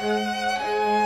Música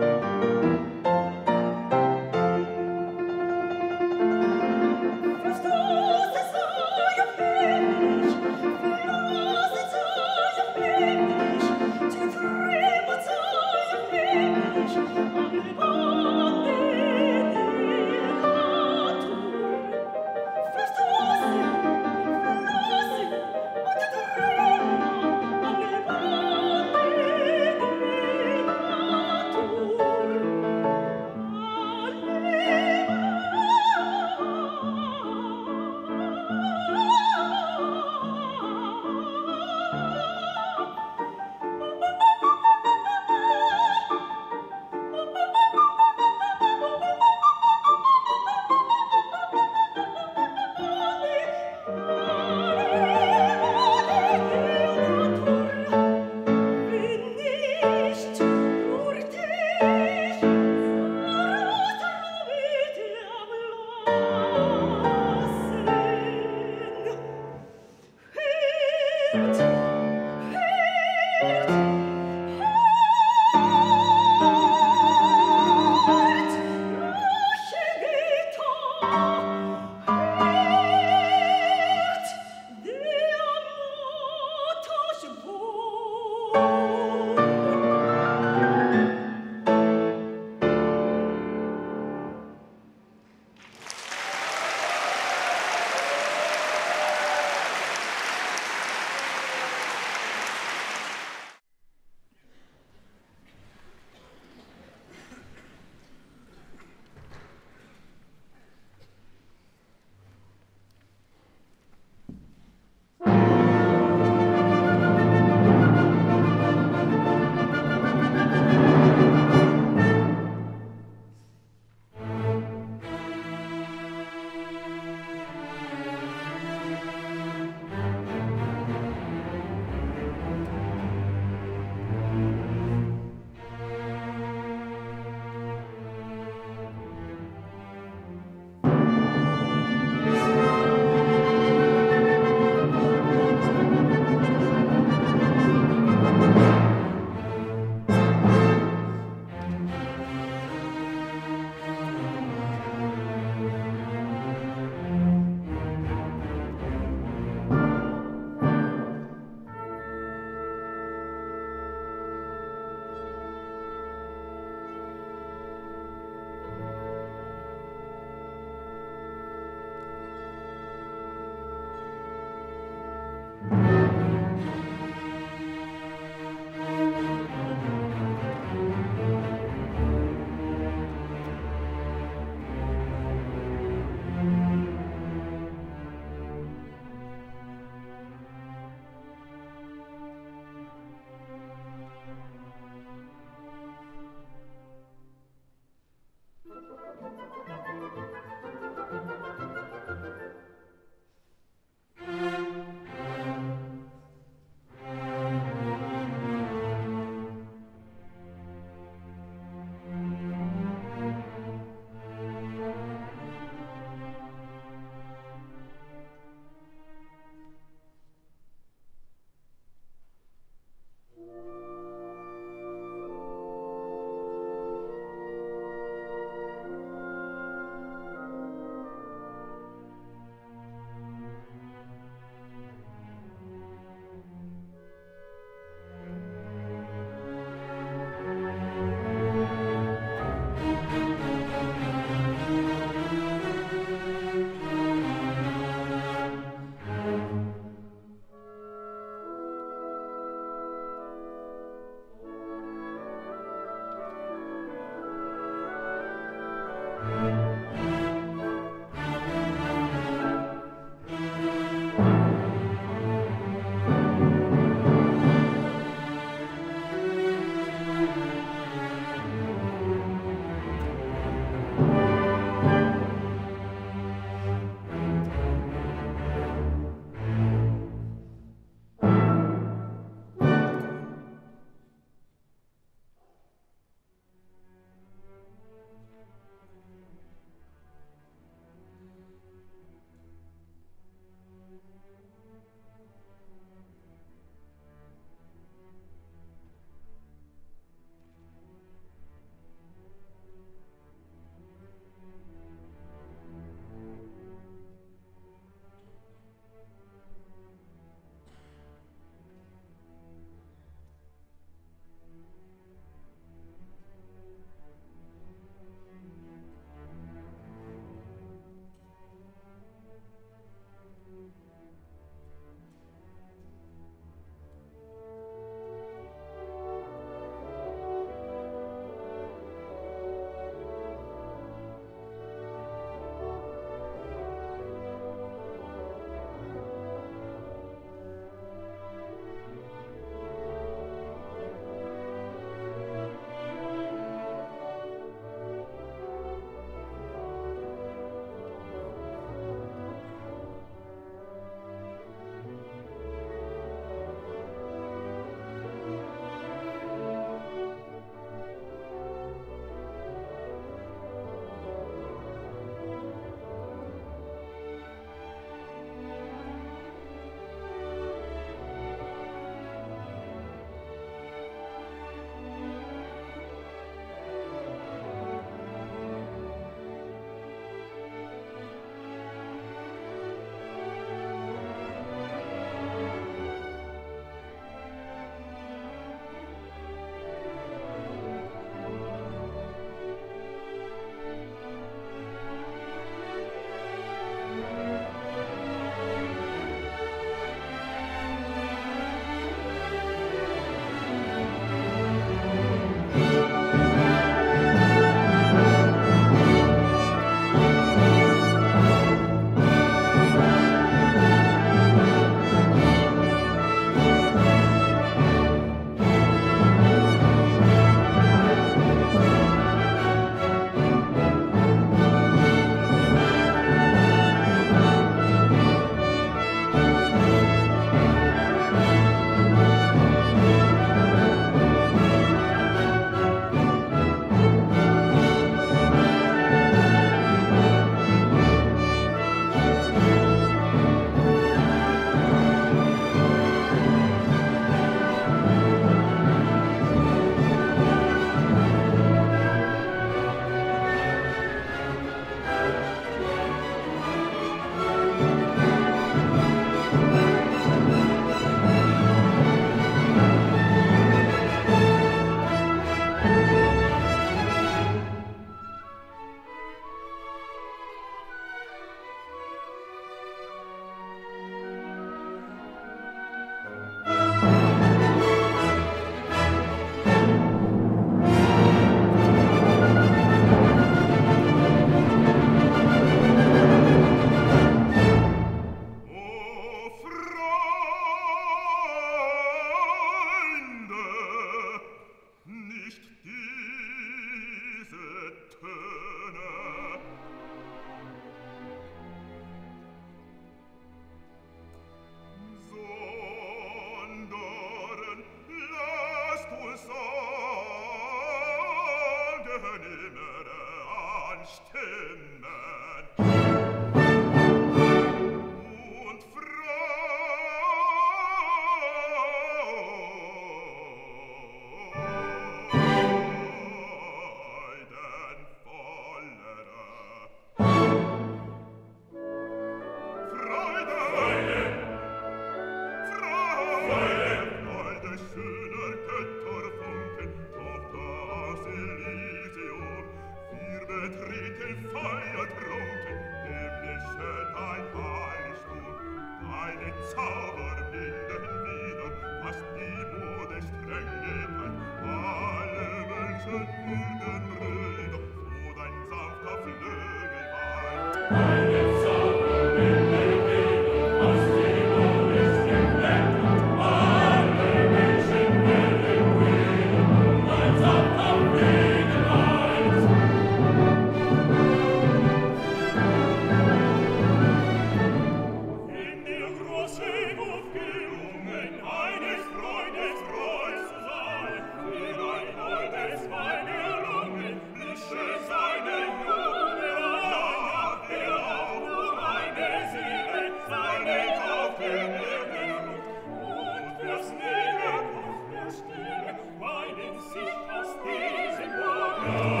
meinen sich aus diesem